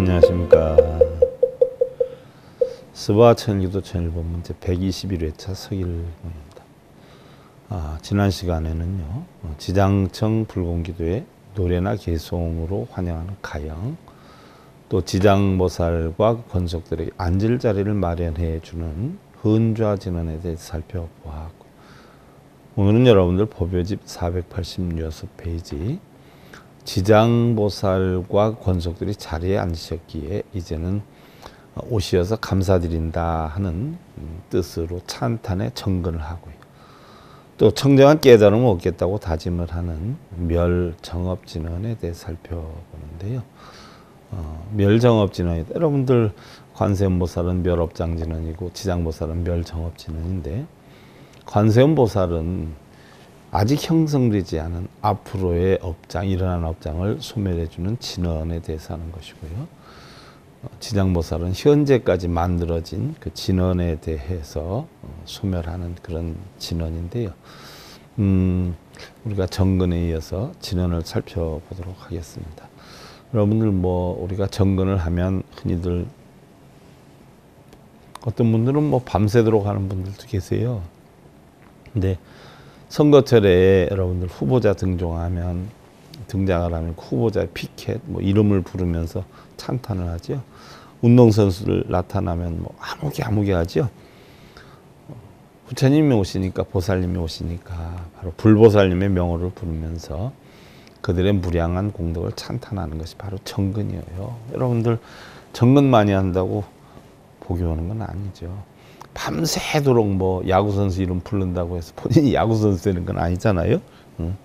안녕하십니까. 스바 천일기도 천일 본 문제 121회차 서일문입니다. 아, 지난 시간에는요, 어, 지장청 불공기도의 노래나 개송으로 환영하는 가영, 또 지장모살과 권속들에게 앉을 자리를 마련해 주는 헌좌 진원에 대해서 살펴보았고, 오늘은 여러분들 법요집 486페이지 지장보살과 권속들이 자리에 앉으셨기에 이제는 오시어서 감사드린다 하는 뜻으로 찬탄에 정근을 하고요. 또 청정한 깨달음을 얻겠다고 다짐을 하는 멸정업진언에 대해 살펴보는데요. 어, 멸정업진언이 여러분들 관세음보살은 멸업장진언이고 지장보살은 멸정업진언인데 관세음보살은 아직 형성되지 않은 앞으로의 업장, 일어난 업장을 소멸해주는 진언에 대해서 하는 것이고요. 어, 지장보살은 현재까지 만들어진 그 진언에 대해서 어, 소멸하는 그런 진언인데요. 음, 우리가 정근에 이어서 진언을 살펴보도록 하겠습니다. 여러분들 뭐 우리가 정근을 하면 흔히들 어떤 분들은 뭐 밤새도록 하는 분들도 계세요. 근데 선거철에 여러분들 후보자 등장하면 등장을 하면 후보자 피켓 뭐 이름을 부르면서 찬탄을 하죠. 운동선수들 나타나면 뭐 아무개 아무개 하죠. 부처님이 오시니까 보살님이 오시니까 바로 불보살님의 명호를 부르면서 그들의 무량한 공덕을 찬탄하는 것이 바로 정근이에요. 여러분들 정근 많이 한다고 복이 오는 건 아니죠. 밤새도록 뭐 야구 선수 이름 부른다고 해서 본인이 야구 선수 되는 건 아니잖아요. 응.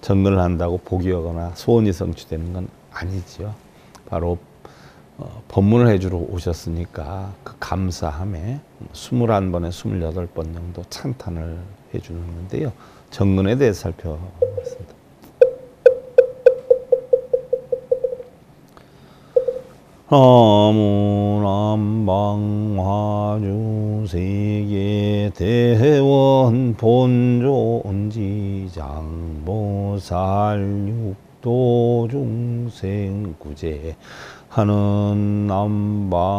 정근을 한다고 복이 오거나 소원이 성취되는 건 아니지요. 바로 어, 법문을 해주러 오셨으니까 그 감사함에 21번에 28번 정도 찬탄을 해주는 건데요. 정근에 대해서 살펴봤습니다. 아무남방화주 세계 대원 본존지장 보살 육도 중생 구제 하는 남방화주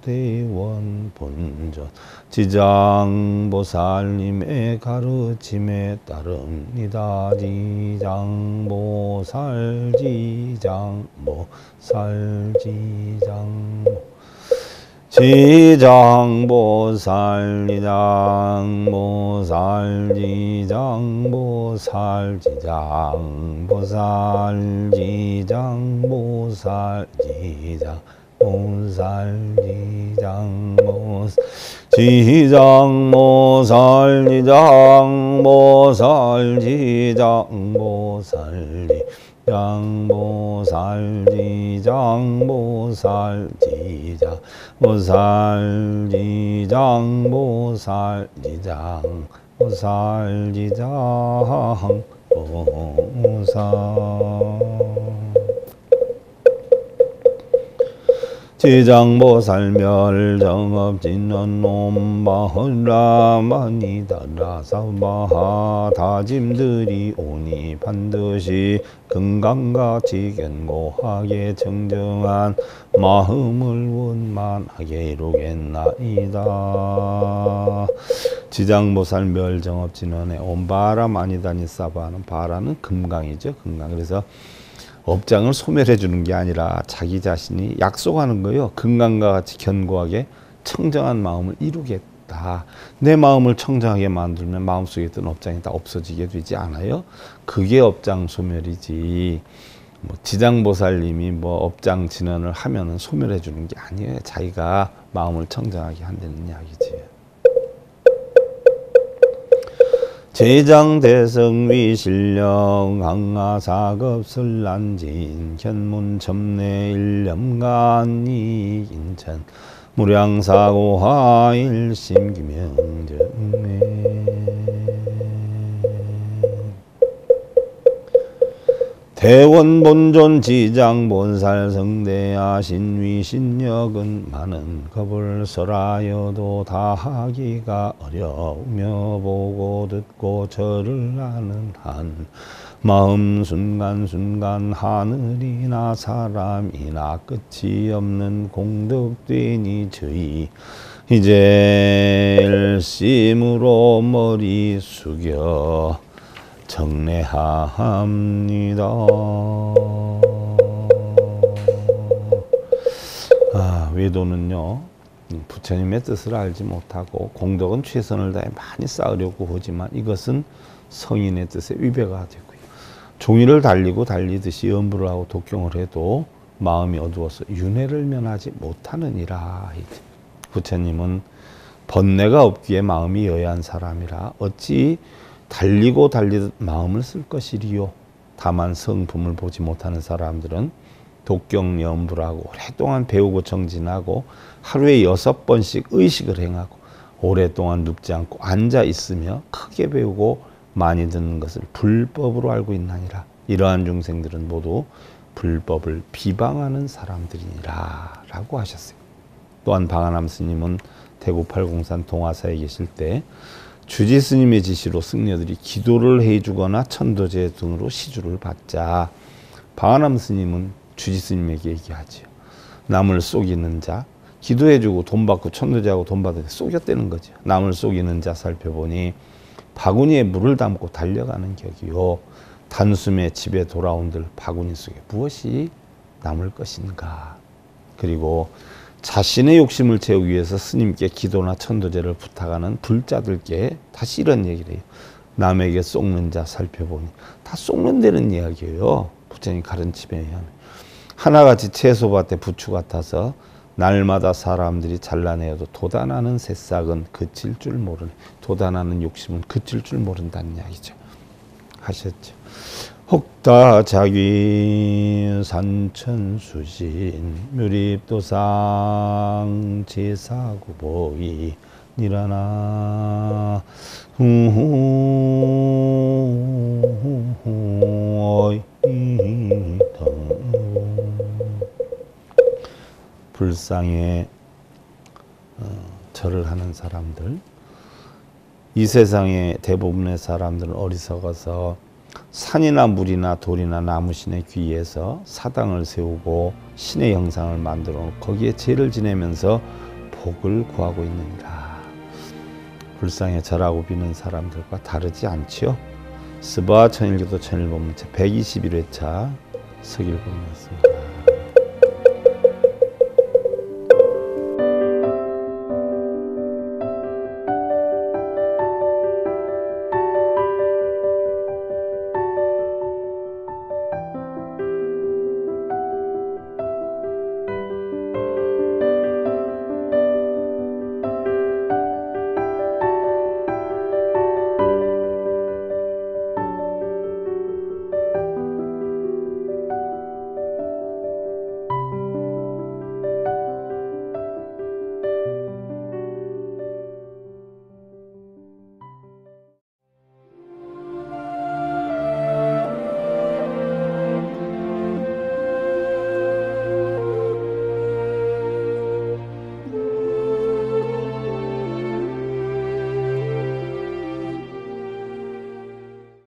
대원 본전 지장보살님의 가르침에 따릅니다. 지장보살 지장보살 지장보 지장보살 지장보살 지장보살 지장보살 지장보살 지장보살 지장보살 지장보살 지장보살 지장보살 지 장보살 지 장보살 지 장보살 지 장보살 지 장보살 지 장보살 지장보살 멸 정업진원 옴바헌라마니 다라사바하 다짐들이 오니 반드시 건강같이 견고하게 정정한 마음을 원만하게 이루겠나이다. 지장보살 멸정업진원의 옴바람 아니다니 사바는 바라는 금강이죠. 금강. 그래서 업장을 소멸해 주는 게 아니라 자기 자신이 약속하는 거예요. 금강과 같이 견고하게 청정한 마음을 이루겠다. 내 마음을 청정하게 만들면 마음속에 있던 업장이 다 없어지게 되지 않아요? 그게 업장 소멸이지. 뭐 지장보살님이 뭐 업장 진언을 하면은 소멸해 주는 게 아니에요. 자기가 마음을 청정하게 한다는 이야기지. 제장 대성 위 실령 강화사급 설란진 견문 첨내 일념간 이 인천 무량사고화 일심기명정매 대원본존 지장본살 성대야 신위신력은 많은 겁을 설하여도 다 하기가 어려우며 보고 듣고 절을 하는 한 마음 순간순간 하늘이나 사람이나 끝이 없는 공덕되니 저희 이제 일심으로 머리 숙여 정례합니다. 아, 외도는요, 부처님의 뜻을 알지 못하고 공덕은 최선을 다해 많이 쌓으려고 하지만 이것은 성인의 뜻에 위배가 되고요. 종이를 달리고 달리듯이 연부를 하고 독경을 해도 마음이 어두워서 윤회를 면하지 못하느니라. 부처님은 번뇌가 없기에 마음이 여야한 사람이라 어찌 달리고 달리듯 마음을 쓸 것이리요. 다만 성품을 보지 못하는 사람들은 독경 연부를 하고 오랫동안 배우고 정진하고 하루에 여섯 번씩 의식을 행하고 오랫동안 눕지 않고 앉아 있으며 크게 배우고 많이 듣는 것을 불법으로 알고 있나니라. 이러한 중생들은 모두 불법을 비방하는 사람들이니라 라고 하셨어요. 또한 방한암 스님은 대구 팔공산 동화사에 계실 때 주지 스님의 지시로 승려들이 기도를 해주거나 천도제 등으로 시주를 받자 방한암 스님은 주지 스님에게 얘기하지요. 남을 속이는 자, 기도해주고 돈 받고 천도제하고 돈 받을 속였다는 거죠. 남을 속이는 자 살펴보니 바구니에 물을 담고 달려가는 격이요. 단숨에 집에 돌아온들 바구니 속에 무엇이 남을 것인가. 그리고 자신의 욕심을 채우기 위해서 스님께 기도나 천도제를 부탁하는 불자들께 다시 이런 얘기를 해요. 남에게 속는 자 살펴보니 다 속는다는 이야기예요. 부처님 가르침에 의하면. 하나같이 채소밭에 부추 같아서 날마다 사람들이 잘라내어도 도단하는 새싹은 그칠 줄 모르는 도단하는 욕심은 그칠 줄 모른다는 이야기죠. 하셨죠. 혹다 자기 산천수신 묘립도상 제사구보이 니라나. 불상에 어, 절을 하는 사람들 이 세상의 대부분의 사람들은 어리석어서 산이나 물이나 돌이나 나무신의 귀에서 사당을 세우고 신의 형상을 만들어 거기에 죄를 지내면서 복을 구하고 있느니라. 불상에 절하고 비는 사람들과 다르지 않지요. 스바 천일교도 천일본문체 121회차 서길본이었습니다.